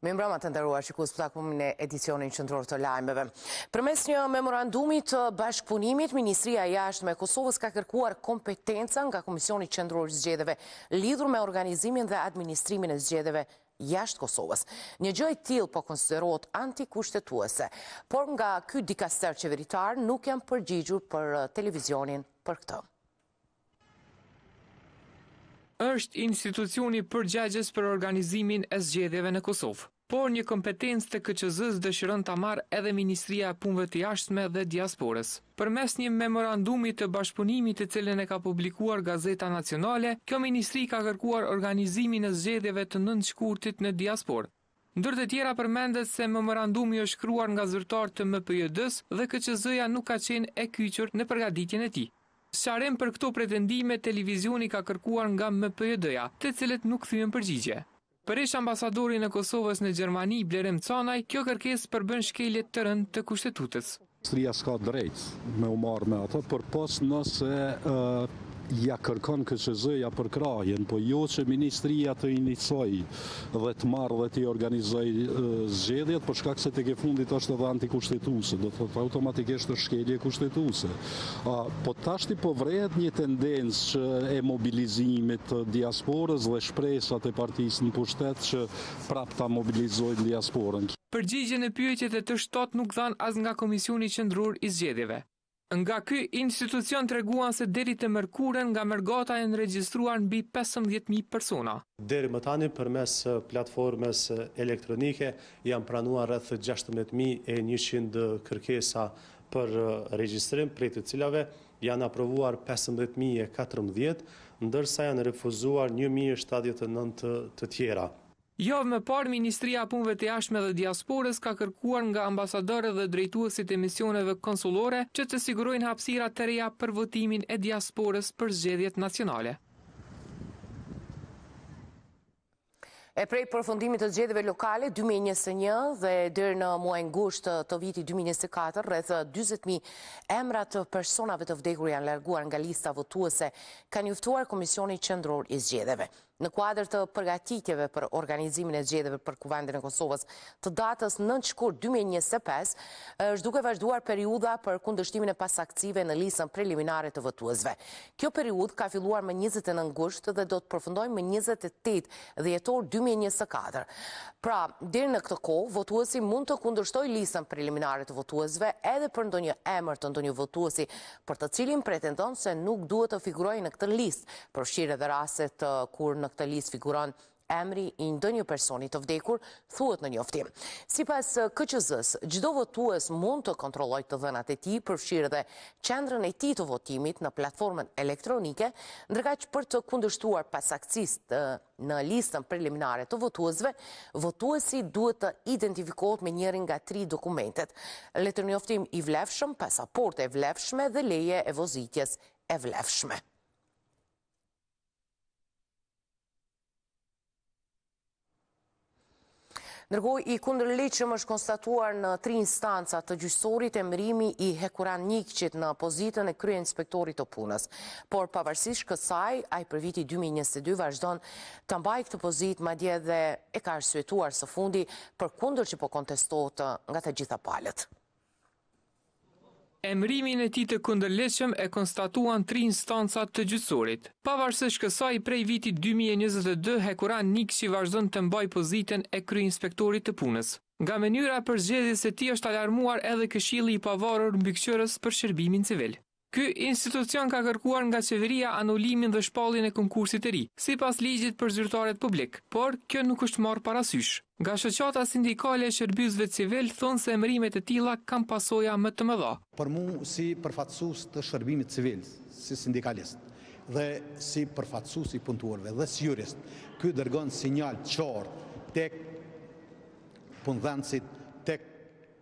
Mirëmbrëma të nderuar shikues, po kalojmë në edicionin qendror të lajmeve. Përmes një memorandumi të bashkëpunimit, Ministria e Jashtme e Kosovës ka kërkuar kompetenca nga Komisioni Qendror i Zgjedhjeve lidhur me organizimin dhe administrimin e zgjedhjeve jashtë Kosovës. Një gjë e tillë po konsiderohet antikushtetuese, por nga ky dikaster qeveritar nuk janë përgjigjur për televizionin për këtë. Është institucioni përgjegjës për organizimin e zgjedhjeve në Kosovë. Por një kompetencë të KQZ-së dëshiron ta marrë edhe Ministria e Punëve të Jashtme dhe Diasporës. Përmes një memorandumi të bashkëpunimit të cilin e ka publikuar Gazeta Nacionale, kjo ministri ka kërkuar organizimin e zgjedhjeve të nëntë shkurtit në diasporë. Ndër të tjera përmendet se memorandumi është shkruar nga zyrtarë të MPJD-së dhe KQZ-ja nuk ka qenë e kyçur në përgatitjen e tij. Sqarim për këto pretendime televizioni ka kërkuar nga MPJD-ja, të cilët nuk kthyen përgjigje. Për ish-ambasadorin e Kosovës në Gjermani, Blerim Canaj, kjo kërkesë përbën shkelje të rëndë të Kushtetutës. Ministria s'ka drejtë me u marrë me ato, përpos nëse ia kërkon KQZ-ja përkrahjen, po jo që ministria të iniciojë dhe të marrë dhe t'i organizojë zgjedhjet, për shkak se tek e fundit është edhe antikushtetuese, do të thotë automatikisht është shkelje kushtetuese. A, po tashti po vërehet një tendencë që e mobilizimit të diasporës dhe shpresat e partisë në pushtet që prapë ta mobilizojnë diasporën. Përgjigje në pyetjet e T7 nuk dhanë as nga Komisioni Qendror i Zgjedhjeve. Nga ky institucion treguan se deri të mërkurën nga mërgata janë regjistruar mbi pesëmbëdhjetë mijë persona. Deri më tani përmes platformës elektronike janë pranuar rreth gjashtëmbëdhjetë mijë e njëqind kërkesa për regjistrim, prej të cilave janë aprovuar pesëmbëdhjetë mijë e katërmbëdhjetë, ndërsa janë refuzuar një mijë e shtatëdhjetë e nëntë të tjera. Javë më parë, Ministria e Punëve të Jashtme dhe Diasporës ka kërkuar nga ambasadorët dhe drejtuesit e misioneve konsullore që të sigurojnë hapësira të reja për votimin e diasporës për zgjedhjet nacionale. E prej përfundimit të zgjedhjeve lokale 2021 dhe deri në muajin gusht të vitit 2024, rreth 40.000 emra të personave të vdekur janë larguar nga lista votuese, ka njoftuar Komisioni Qendror i Zgjedhjeve. Në kuadër të përgatitjeve për organizimin e zgjedhjeve për Kuvendin e Kosovës të datës nëntë shkurt dy mijë e njëzet e pesë, është duke vazhduar periudha për kundërshtimin e pasaktësive në listën preliminare të votuesve. Kjo periudhë ka filluar më njëzet e nëntë gusht dhe do të përfundojë më njëzet e tetë dhjetor dy mijë e njëzet e katër. Pra, deri në këtë kohë, votuesi mund të kundërshtojë listën preliminare të votuesve edhe për ndonjë emër të ndonjë votuesi për të cilin pretendon se nuk duhet të figurojë në këtë listë, përfshirë edhe rastet kur në këtë listë figuron emri i ndonjë personi të vdekur, thuhet në njoftim. Sipas KQZ-së, çdo votues mund të kontrollojë të dhënat e tij, përfshirë edhe qendrën e tij të votimit në platformën elektronike, ndërkaq për të kundërshtuar pasaktësitë Në listën preliminare të votuesve, votuesi duhet të identifikohet me njërin nga tri dokumentet, letërnjoftim i vlefshëm, pasaportë e vlefshme dhe leje e vozitjes e vlefshme. Ndërkohë, i kundërligjshëm është konstatuar në tri instanca të gjyqësorit emërimi i Hekuran Nikqit në pozitën e kryeinspektorit të punës. Por pavarësisht kësaj, ai prej vitit 2022 vazhdon ta mbajë këtë pozitë, madje edhe e ka arsyetuar së fundi përkundër që po kontestohet nga të gjitha palët. Emërimin e tij të kundërligjshëm e konstatuan tri instanca të gjyqësorit. Pavarësisht kësaj, prej vitit dy mijë e njëzet e dy Hekuran Nikqi vazhdon të mbajë pozitën e kryeinspektorit të punës. Nga mënyra e përzgjedhjes së tij është alarmuar edhe Këshilli i Pavarur Mbikëqyrës për Shërbimin Civil. Ky institucion ka kërkuar nga qeveria anulimin dhe shpalljen e konkursit të ri, sipas ligjit për zyrtarët publikë, por kjo nuk është marrë parasysh. Nga Shoqata Sindikale e Shërbyesve Civil thonë se emërime të tilla kanë pasoja më të mëdha. Për mu si përfaqësues të shërbimit civil, si sindikalist dhe si përfaqësues i punëtorëve dhe si jurist, ky dërgon sinjal të qartë tek punëdhënësit, tek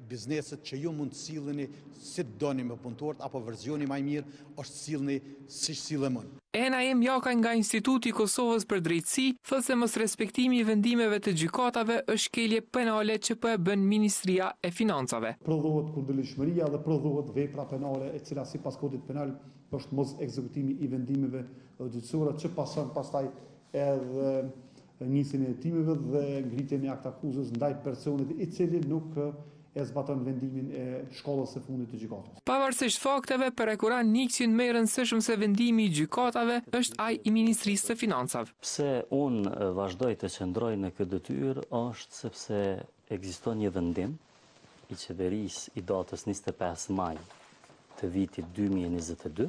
Bizneset që ju mund të silleni si të doni me punëtorët apo versioni ma i mirë është silleni siç sillem unë. E Naim Jakaj nga Instituti i Kosovës për Drejtësi thotë se mosrespektimi i vendimeve të gjykatave është shkelje penale që po e bën Ministria e Financave. Prodhohet kundërligjshmëria dhe prodhohet vepra penale e cila sipas Kodit Penal është mosekzekutimi i vendimeve gjyqësore që pason pastaj edhe nisjen e hetimeve dhe ngritjen e aktakuzës ndaj personit i cili nuk e zbaton vendimin e shkallës së fundit të gjykatës. Pavarësisht fakteve, për Hekuran Nikqin më i rëndësishëm se vendimi i gjykatave është ai i Ministrisë së Financave. Pse unë vazhdoj të qëndroj në këtë detyrë është sepse ekziston një vendim i Qeverisë i datës njëzet e pesë maj të vitit dy mijë e njëzet e dy,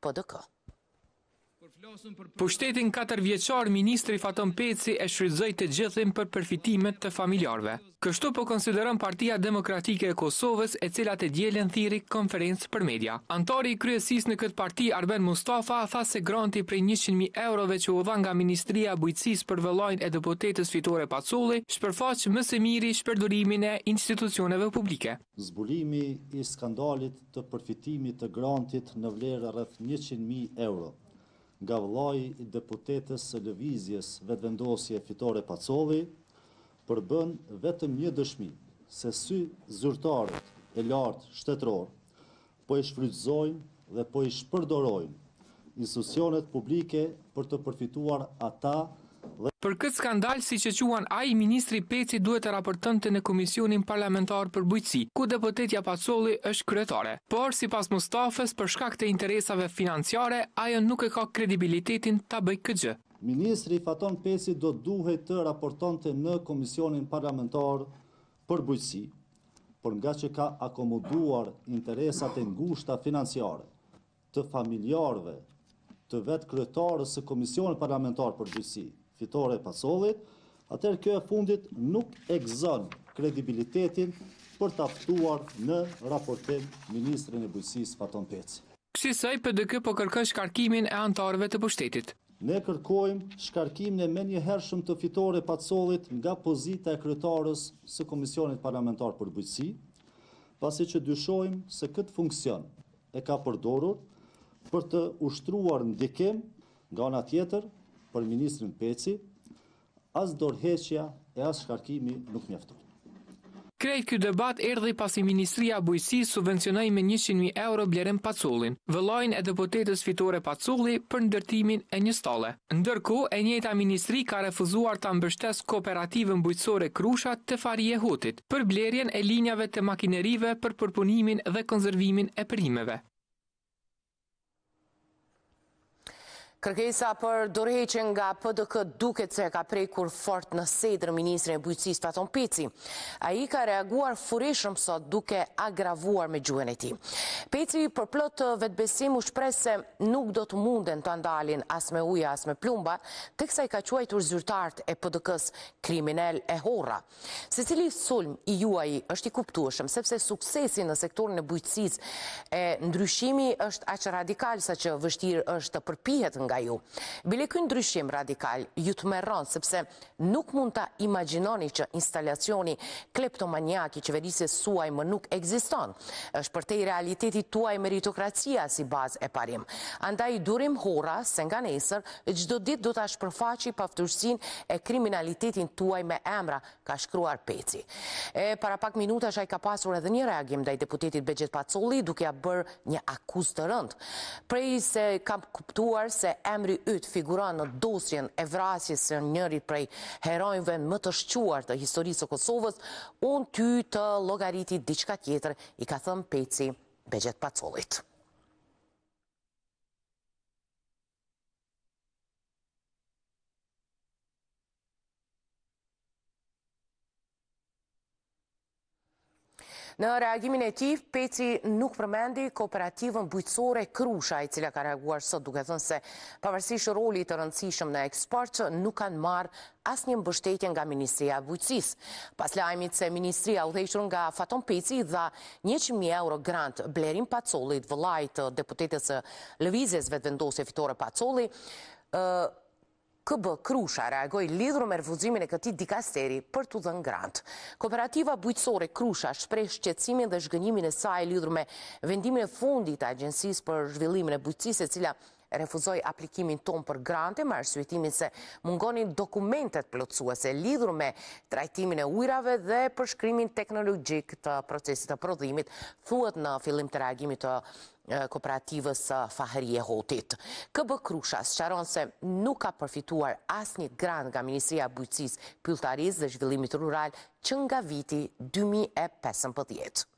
PDK. Pushtetin katërvjeçar ministri Faton Peci e shfrytëzoi të gjithin për përfitime të familjarëve. Kështu po konsideron Partia Demokratike e Kosovës e cila të dielën thirri konferencë për media. Anëtari i kryesisë në këtë parti Arben Mustafa tha se granti prej njëqind mijë eurove që u dha nga Ministria e Bujqësisë për vëllain e deputetes Fitore Pacolli shpërfaq më së miri shpërdorimin e institucioneve publike. Zbulimi i skandalit të përfitimit të grantit në vlerë rreth njëqind mijë euro, nga vëllai i deputetes së Lëvizjes Vetëvendosje Fitore Pacolli, përbën vetëm një dëshmi se si zyrtarët e lartë shtetërorë po i shfrytëzojnë dhe po i shpërdorojnë institucionet publike për të përfituar ata. Për këtë skandal siç e quan ai, ministri Peci duhet të raportonte në Komisionin Parlamentar për Bujqësi, ku deputetja Pacolli është kryetare. Por, sipas Mustafës, për shkak të interesave financiare, ajo nuk e ka kredibilitetin ta bëjë këtë gjë. Ministri Faton Peci do të duhej të raportonte në Komisionin Parlamentar për Bujqësi, por ngaqë ka akomoduar interesat e ngushta financiare, të familjarëve të vetë kryetarës së Komisionit Parlamentar për Bujqësi, Fitore Pacollit, atëherë kjo e fundit nuk e gëzon kredibilitetin për ta ftuar në raportim ministrin e Bujqësisë, Faton Peci. Kësisoj, PDK po kërkon shkarkimin e anëtarëve të pushtetit. Ne kërkojmë shkarkimin e menjëhershëm të Fitore Pacollit nga pozita e kryetarës së Komisionit Parlamentar për Bujqësi, pasi që dyshojmë se këtë funksion e ka përdorur për të ushtruar ndikim, nga ana tjetër, për ministrin Peci, as dorëheqja e as shkarkimi nuk mjaftojnë. Krejt ky debat erdhi pasi Ministria e Bujqësisë subvencionoi me njëqind mijë euro Blerim Pacollin, vëllanë e deputetes Fitore Pacolli, për ndërtimin e një stalle. Ndërkohë, e njëjta ministri ka refuzuar ta mbështesë Kooperativën Bujqësore Krusha të Fahrije Hotit. për blerjen e linjave të makinerive për përpunimin dhe konzervimin e perimeve. Kërkesa për dorëheqje nga PDK duket se e ka prekur fort në sedër ministrin e Bujqësisë Faton Peci. Ai ka reaguar furishëm sot duke agravuar me gjuhën e tij. Peci përplot vetëbesim u shpreh se nuk do të munden ta ndalin as me hunj as me plumba, teksa i ka quajtur zyrtarët e PDK-s kriminelë e horra. Secili sulm i juaji është i kuptueshëm, sepse suksesi në sektorin e bujqësisë e ndryshimi është aq radikal saqë vështirë është të përpihet nga ju. Bile ky ndryshim radikal ju tmerron sepse nuk mund ta imagjinoni që instalacioni kleptomaniak i qeverisjes suaj më nuk ekziston. Është përtej realitetit tuaj meritokracia si bazë e parim. Andaj durim horra se nga nesër Çdo ditë do ta shpërfaqi paftyrësinë e kriminalitetin tuaj me emra, ka shkruar Peci. E para pak minutash ai ka pasur edhe një reagim ndaj deputetit Behgjet Pacolli duke ia bërë një akuzë të rëndë. Prej se kam kuptuar se emri yt figuron në dosjen e vrasjes së njërit prej heronjve më të shquar të historisë së Kosovës, unë ty të llogariti diçka tjetër, i ka thënë Peci Behgjet Pacollit. Në reagimin e tij, Peci nuk përmendi Kooperativën Bujqësore Krusha, e cila ka reaguar sot duke thënë se pavarësisht rolit të rëndësishëm në eksport, nuk kanë marrë asnjë mbështetje nga Ministria e Bujqësisë. Pas lajmit se Ministria e udhëhequr nga Faton Peci i dha njëqind mijë euro grant Blerim Pacollit, vëllait të deputetes së Lëvizjes Vetëvendosje Fitore Pacolli, KB Krusha reagoi lidhur me refuzimin e këtij dikasteri për t'u dhënë grant. Kooperativa Bujqësore Krusha shpreh shqetësimin dhe zhgënjimin e saj lidhur me vendimin e fundit të Agjencisë për Zhvillimin e Bujqësisë e cila refuzoi aplikimin tonë për grante me arsyetimin se mungonin dokumentet plotësuese lidhur me trajtimin e ujërave dhe përshkrimin teknologjik të procesit të prodhimit, thuhet në fillim të reagimit të kooperativës së Fahrije Hotit. KB Krusha sqaron se nuk ka përfituar asnjë grant nga Ministria e Bujqësisë, Pylltarisë dhe Zhvillimit Rural që nga viti dy mijë e pesëmbëdhjetë.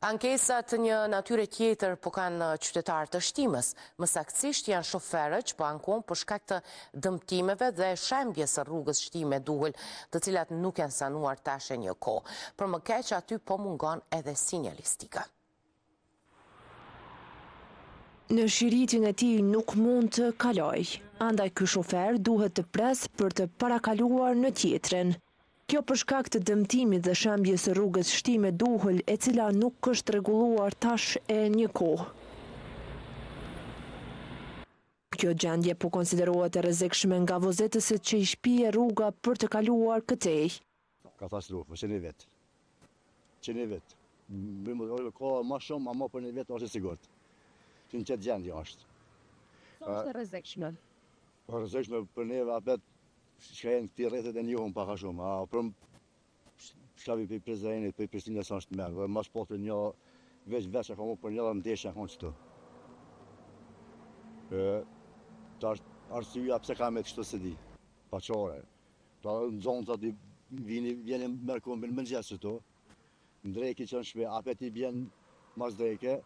Ankesa të një natyre tjetër po kanë qytetarë të Shtimes. Më saksisht janë shoferë që po ankohen për shkak të dëmtimeve dhe shembjes së rrugës Shtime-Duhël, të cilat nuk janë sanuar tash e një kohë. Për më keq aty po mungon edhe sinjalistika. Në shiritin e tij nuk mund të kalojë, andaj ky shofer duhet të presë për të parakaluar në tjetrin. Kjo për shkak të dëmtimit dhe shembjes së rrugës Shtime-Duhël e cila nuk është rregulluar tash e një kohë. Kjo gjendje po konsiderohet e rrezikshme nga vozetësit që i shpie rruga për të kaluar këtej. Katastrofë, po qe një vit. Qe një vit. Ka më shumë, ama për një vit është e sigurt. Që në qët gjendje është. Sa është e rrezikshme? E rrezikshme për neve apet që janë këtij rrethi e njohën pak a shumë. A, po çka vijnë prej Prizrenit, prej Prishtine sa është merë, dhe mas pati një veç veç e ka mu për një dhe ndeshë e konë qëtu. Çka është arsyja pse ka met kështu s'e di, pa qore. Pra nxonsat vijnë vijnë merr kombin mëngjes qëtu n'drekë që në shpi apet vjen mas dreke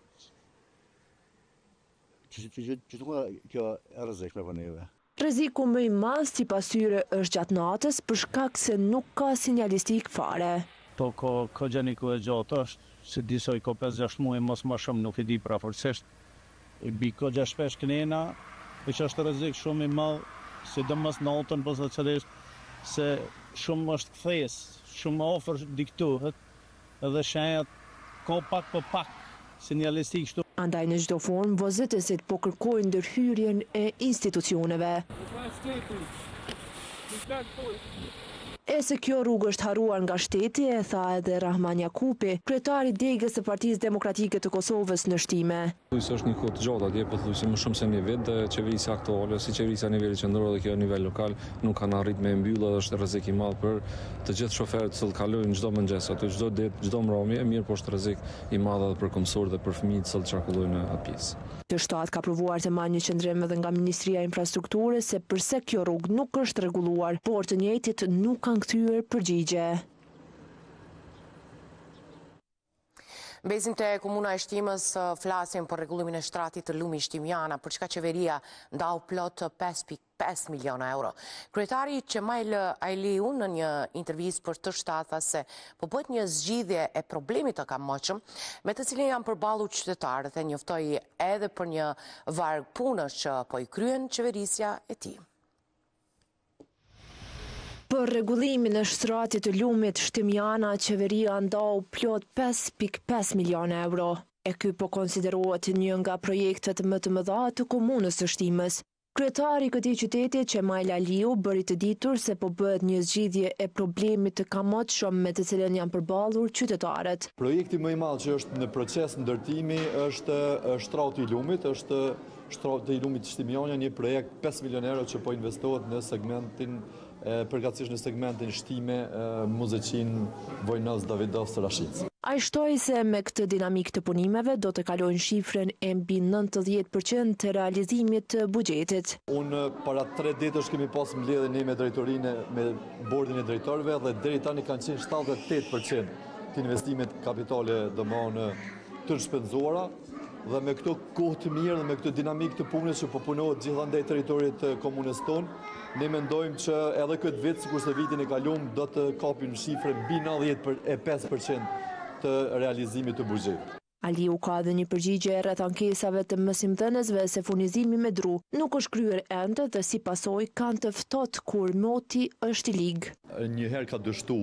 që që që që që kjo e rrezikshme për neve Rreziku më i madh sipas tyre është gjatë natës për shkak se nuk ka sinjalistikë fare. Po ko ko gjo ni kohë e gjatë është s'e di sa i ka pesë gjashtë muaj mos më shumë nuk e di për afërsisht I bie goxha shpesh knena, e që është rrezik shumë i madh, sidomos natën posaçërisht, se shumë është kthesë, shumë afër diktohet dhe shenjat ka pak po pak sinjalistikë kështu. Andaj në çdo formë vozitësit po kërkojnë ndërhyrjen e institucioneve. E se kjo rrugë është harruar nga shteti e tha edhe Rrahman Jakupi, kryetar i degës së Partisë Demokratike të Kosovës në Shtime. Pothuajse është një kohë të gjatë atje, pothuajse më shumë se një vit dhe qeverisja aktuale, si qeverisja në nivel qendror dhe kjo në nivel lokal, nuk kanë arrit me e mbyll edhe është rrezik i madh për të gjithë shoferët të cilët kalojnë çdo mëngjes aty, çdo ditë, çdo mramje, mirëpo është rrezik i madh edhe për këmbësorët dhe për fëmijët të cilët qarkullojnë në atë pjesë. Të shtata ka provuar të marrë një qëndrim edhe nga Ministria e Infrastrukturës se përse kjo rrugë nuk është rregulluar, por të njëjtit nuk kanë kthyer përgjigje. Mbesim te Komuna e Shtimes, flasim për rregullimin e shtratit të lumit Shtimjana, për çka qeveria ndau plot pesë pikë. pesë milionë euro. Kryetari Qemajl Aliu në një intervistë për të shtatë tha se po bëhet një zgjidhje e problemit të kamotshëm, me të cilin janë përballur qytetarët e njoftoi edhe për një varg punësh që po i kryen qeverisja e tij. Për rregullimin e shtratit të lumit Shtimjana, qeveria ndau plot 5.5 milionë euro, e ky po konsiderohet një nga projektet më të mëdha të komunës së Shtimes, Kryetari i këtij qyteti, Qemajl Aliu, bëri të ditur se po bëhet një zgjidhje e problemit të kamotshëm me të cilën janë përballur qytetarët. Projekti më i madh që është në proces ndërtimi është shtrati i lumit, është shtrati i lumit Shtimjana, një projekt pesë milionë euro që po investohet në segmentin përkatësisht në segmentin Shtime, Muzeqinë, Vojnoc, Davidoc, Rashincë. Ai shtoi se me këtë dinamikë të punimeve do të kalojnë shifrën e mbi nëntëdhjetë për qind të realizimit të buxhetit. Unë para tre ditësh kemi pas mbledhjen me drejtorinë me bordin e drejtorëve dhe deri tani kanë qenë shtatëdhjetë e tetë për qind të investimeve kapitale domthonë të shpenzuara. Dhe me këtë kohë të mirë dhe me këtë dinamikë të punës që po punohet gjithandej territorit të komunës tonë, ne mendojmë që edhe këtë vit, sikurse vitin e kalum, do të kapim shifrën mbi 95% të realizimit të buxhetit. Aliu ka edhe një përgjigje rreth ankesave të mësimdhënësve se furnizimi me dru nuk është kryer ende dhe si pasojë kanë të ftohtë kur moti është i ligë. Një herë ka dështu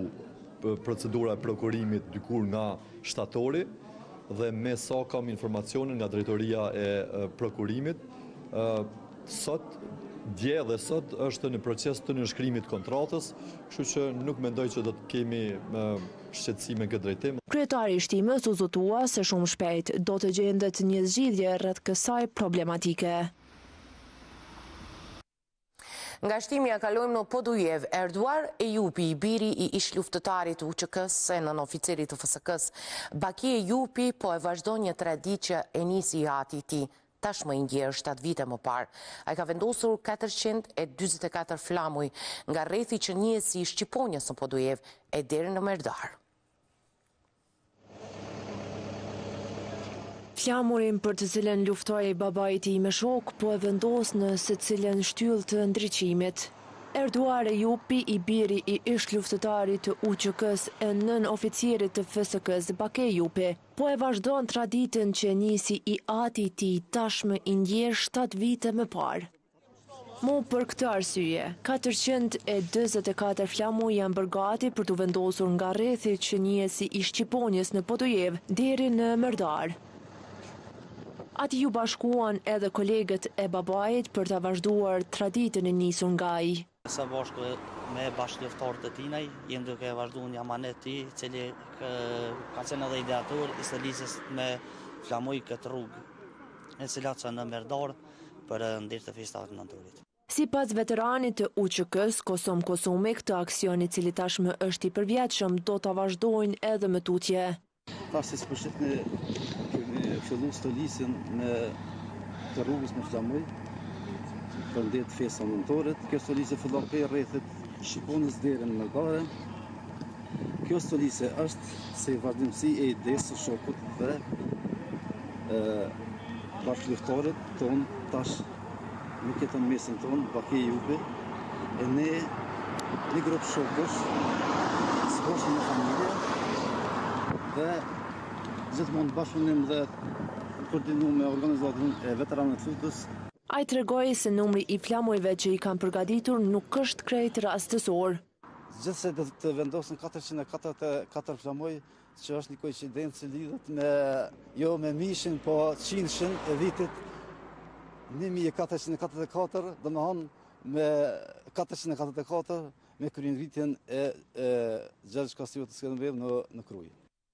procedura e prokurimit dikur nga shtatori. dhe me sa kam informacione nga drejtoria e prokurimit, sot, dje dhe sot është në proces të nënshkrimit kontratës, kështu që nuk mendoj që do të kemi shqetësime në këtë drejtim. Kryetari i Shtimes u zotua se shumë shpejt do të gjendet një zgjidhje rreth kësaj problematike. Nga Shtimja kalojmë në Podujevë, Erduar Ejupi, i biri i ish-luftëtarit të UÇK-së e nënoficerit të FSK-së, Baki Ejupi po e vazhdon një traditë që e nisi i ati i tij, tashmë i ndjerë shtatë vite më parë. Ai ka vendosur katërqind e dyzet e katër flamuj nga rrethi që njihet si i Shqiponjës në Podujevë e deri në Merdar. Flamurin për të cilën luftoi babai i tij me shokë po e vendos në secilën shtyllë të ndriçimit. Erduar Ejupi, i biri i ish-luftëtarit të UÇK-së e nënoficerit të FSK-së Baki Ejupi, po e vazhdon traditën që e nisi i ati i tij tashmë i ndjerë shtatë vite më parë. Mu për këtë arsye, katërqind e dyzet e katër flamuj janë bërë gati për t'u vendosur nga rrethi që njihet si i Shqiponjës në Podujevë deri në Merdar. Atij iu bashkuan edhe kolegët e babait për ta vazhduar traditën e nisur nga ai. Së bashku me bashkëluftëtarët e tinaj, jemi duke vazhdu një amanet të tij, i cili ka qenë edhe ideator i stolisjes me flamuj këtë rrugë, e cila çon në Merdar për nder të Festave të Nëntorit. Sipas veteranit të UÇK-së, Kosum Kosumi, këtë aksion i cili tashmë është i përvitshëm, do ta vazhdojnë edhe më tutje. Tash që po shihni kemi fillu stolisjen e rrugës me flamuj për nder të festave nëntorit. Kjo stolisje fillon prej rrethit Shqiponjës deri në Merdare. Kjo stolisje është si vazhdimësi e idesë së shokut dhe bashkëluftëtarit tonë tash Nuk jeton në mesin tonë, Baki Ejupi, e ne një grup shokësh, së bashkë me familje, dhe gjithmonë n'bashkëpunim dhe koordinim me organizatën e veteranëve t'luftës. Ai tregoi se numri i flamujve që i kanë përgatitur nuk është krejt rastësor. Gjithsej do të vendosen katërqind e katërdhjetë e katër flamuj që është një koincidencë që lidhet me, jo me mishin, po qindëshin e vitit 1444, domethënë me 444, me kryengritjen e, e Gjergj Kastriotit Skënderbeut në, në Krujë.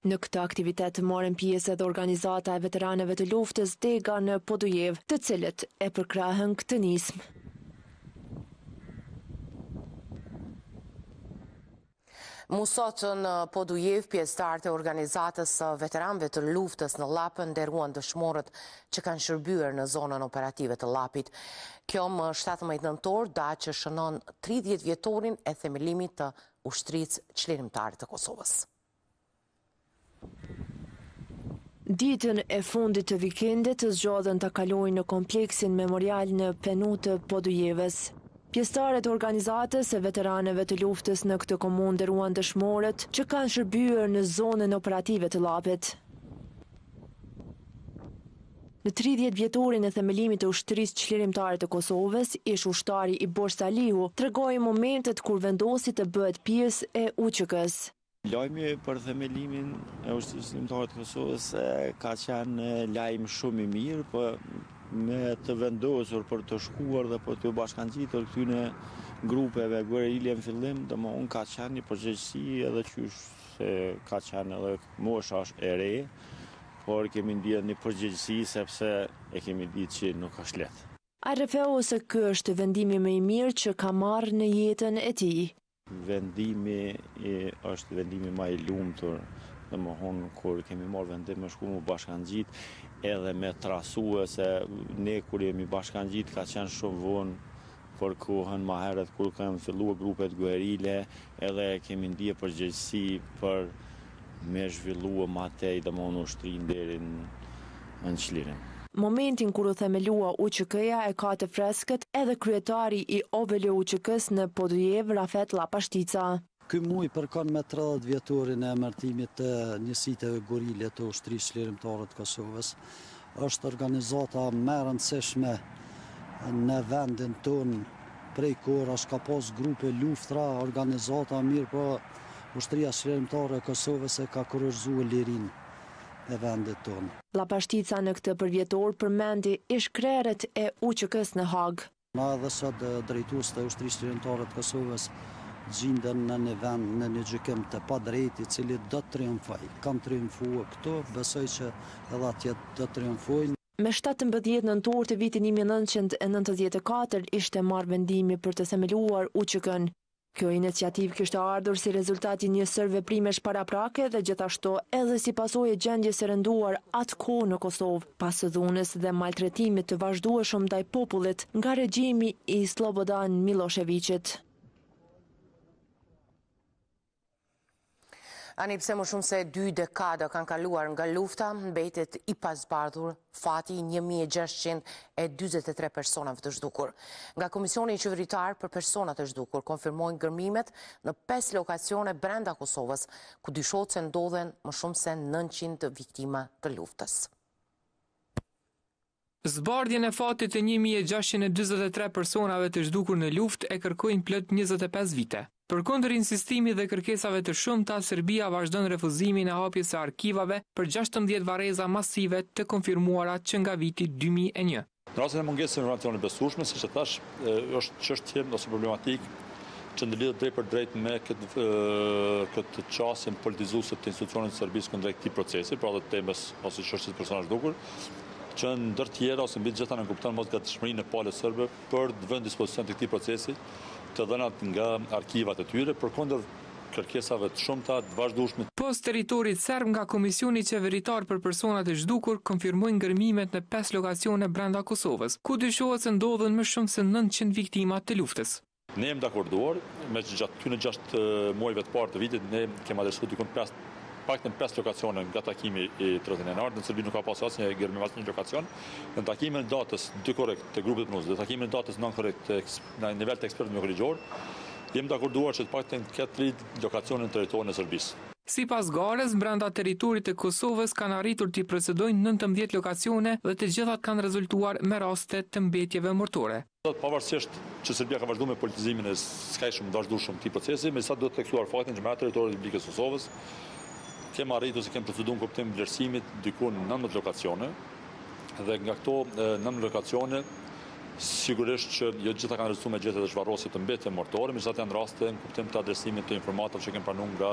Në këtë aktivitet morën pjesë edhe organizata e veteranëve të luftës Dega në Podujevë, të cilët e përkrahën këtë nismë. Po sot në Podujevë, pjesëtarë të organizatës së veteranëve të luftës në Llap nderuan dëshmorët që kanë shërbyer në zonën operative të Llapit. Kjo më 17 nëntor, datë që shënon 30 vjetorin e themelimit të Ushtrisë Çlirimtare të Kosovës. Ditën e fundit të vikendit zgjodhën ta kalojnë në kompleksin memorial në Penuhë të Podujevës. Pjesëtarë të organizatës së veteranëve të luftës në këtë komunë nderuan dëshmorët që kanë shërbyer në zonën operative të Llapit. Në tridhjetë vjetorin e themelimit të Ushtrisë Çlirimtare të Kosovës, ish-ushtari Ibër Salihu tregoi momentet kur vendosi të bëhet pjesë e UÇK-së. Lajmi për themelimin e Ushtrisë Çlirimtare të Kosovës ka qenë lajm shumë i mirë, po me të vendosur për të shkuar dhe për t'u bashkangjitur këtyne grupeve guerilje në fillim, domethënë ka qenë një përgjegjësi edhe qysh se ka qenë edhe mosha është e re, por kemi ndjerë një përgjegjësi sepse e kemi ditë që nuk është lehtë. Ai rrëfeu se ky është vendimi më i mirë që ka marrë në jetën e tij. Vendimi është vendimi ma i lumtur, domethonë kur kemi marrë vendim me shku m'u bashkangjit, edhe me drojë se ne kur jemi bashkangjit ka qenë shumë vonë, për kohën ma herët kur kanë fillu grupet guerile, edhe e kemi ndje përgjegjësi për Me e zhvillue ma tej domon ushtrinë deri në çlirim. Momentin kur u themelua UÇK-ja e ka të freskët edhe kryetari i OVL-UÇK-së në Podujevë, Rafet Llapashtica. Ky muaj përkon me tridhjetë vjetorin e emërtimit të njësiteve guerile të Ushtrisë Çlirimtare të Kosovës, Është organizata më e rëndësishme në vendin tonë prej kur asht, ka pas grupe luftra organizata mirëpo Ushtria Çlirimtare e Kosovës e ka kurorëzue lirinë e vendit tonë. Llapashtica në këtë përvjetor përmendi ish-krerët e UÇK-së në Hagë. Na edhe sot drejtuesit e Ushtrisë Çlirimtare të Kosovës gjinden në një vend në një gjykim të padrejtë i cili do të triumfojë. Kanë triumfuar këtu, besoj që edhe atje do të triumfojnë. Më shtatëmbëdhjetë nëntor të vitit një mijë e nëntëqind e nëntëdhjetë e katër ishte marrë vendimi për të themeluar UÇK-në. Kjo iniciativë kishte ardhur si rezultat i një sërë veprimesh paraprake dhe gjithashtu edhe si pasojë e gjendjes së rënduar atë kohë në Kosovë, pas dhunës dhe maltretimit të vazhdueshëm ndaj popullit nga regjimi i Sllobodan Millosheviqit. Ani pse më shumë se dy dekada kanë kaluar nga lufta, mbetet i pazbardhur fati i 1643 personave të zhdukur. Nga Komisioni Qeveritar për Personat e Zhdukur konfirmojnë gërmimet në 5 lokacione brenda Kosovës, ku dyshohet se ndodhen më shumë se 900 viktima të luftës. Zbardhjen e fatit të një mijë e gjashtëqind e dyzet e tre personave të zhdukur në luftë e kërkojnë plot njëzet e pesë vite. Përkundër insistimit dhe kërkesave të shumta, Serbia vazhdon refuzimin e hapjes së arkivave për gjashtëmbëdhjetë varreza masive të konfirmuara që nga viti dy mijë e një. Në rastin e mungesës së informacionit të besueshëm, siç e thashë, është çështje ose problematikë që ndërlidhet drejtpërdrejt me këtë qasjen politizuese të institucioneve të Serbisë kundrejt këtij procesi, pra dhe temës ose çështjes së personave të zhdukur, që ndër të tjera ose mbi të gjitha nënkupton mosgatishmërinë e palës serbe për të vënë në dispozicion të këtij procesi të dhënat nga arkivat e tyre, përkundër kërkesave të shumta, të vazhdueshme, Pos territorit serb nga Komisioni Qeveritar për Personat e Zhdukur konfirmojnë gërmimet në pesë lokacione brenda Kosovës, ku dyshohet se ndodhen më shumë se nëntëqind viktima të luftës. Ne jemi dakorduar, meqë gjatë këtyre gjashtë muajve të parë të vitit, ne kemi adresuar dikun të paktën pesë lokacione nga takimi i 30 janarit, në Serbi nuk ka pasur asnjë gërmim në asnjë lokacion. Në takimin e datës dy korrik të grupit të punës dhe takimin e datës nëntë korrik në nivel të ekspertëve mjekoligjorë, jemi dakorduar që të paktën të ketë tri lokacione në territorin e Serbisë. Sipas Garës, brenda territorit të Kosovës kanë arritur t'i procedojnë nëntëmbëdhjetë lokacione dhe të gjitha kanë rezultuar me raste të mbetjeve mortore. Pavarësisht që Serbia ka vazhduar me politizimin e skajshëm të vazhdueshëm të këtij procesi, megjithatë duhet të theksuar faktin që në territorin e Republikës së Kosovës kemi arritur ose kemi proceduar në kuptim vlerësimit diku në 19 lokacione dhe nga këto 19 lokacione sigurisht që jo të gjitha kanë rezultuar me gjetje dhe zhvarrosje të mbetjeve mortore, megjithatë janë raste në kuptim të adresimit të informatave që kemi pranuar nga